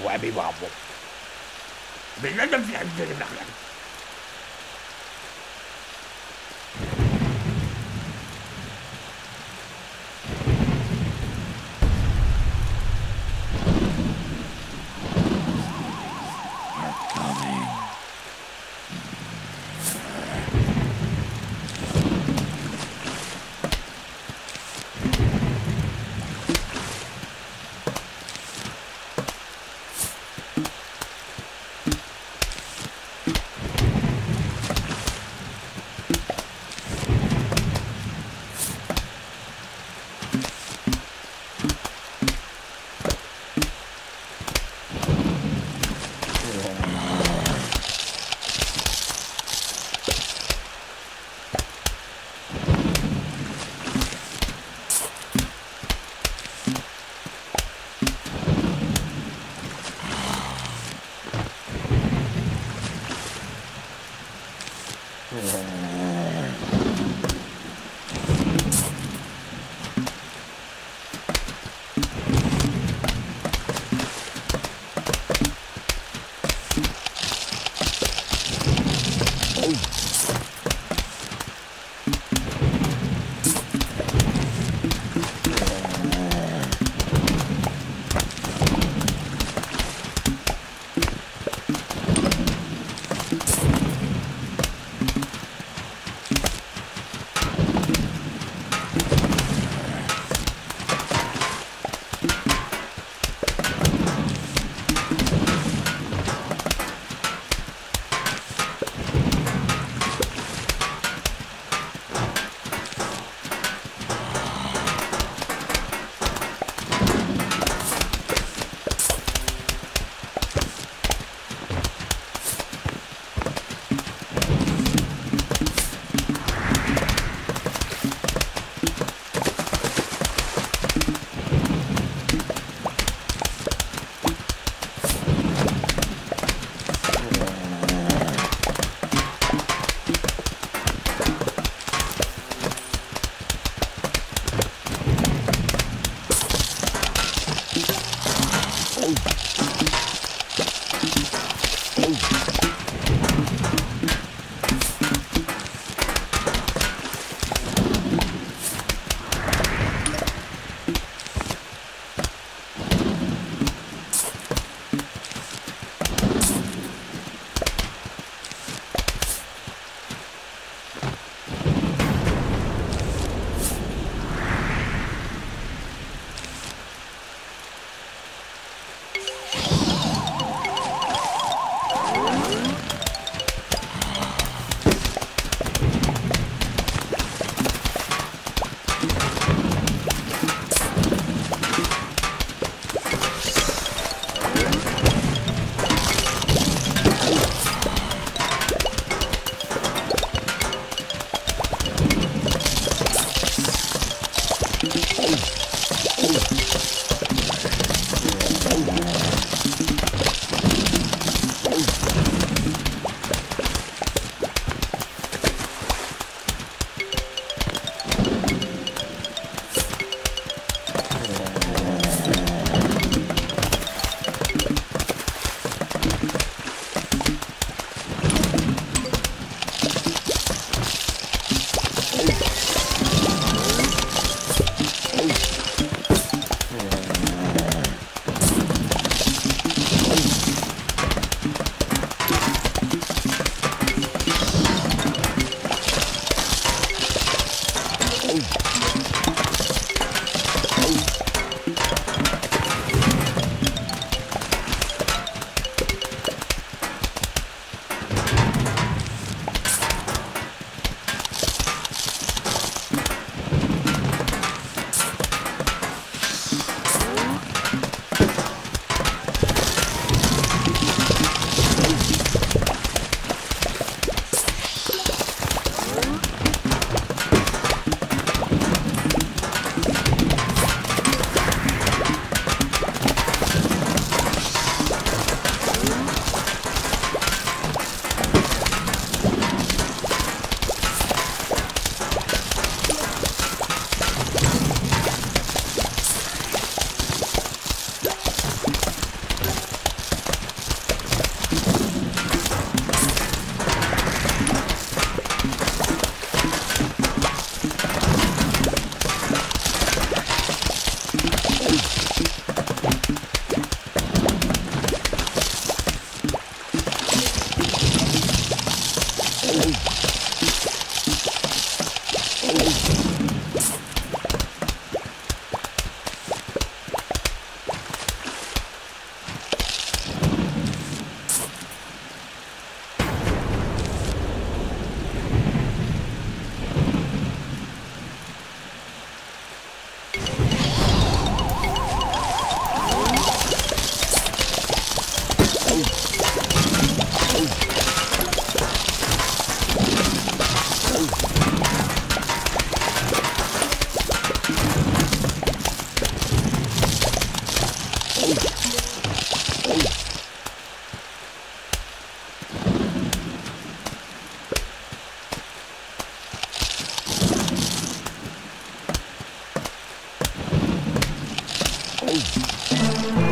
我比娃娃，比那个比那个厉害。Yeah. you Oh.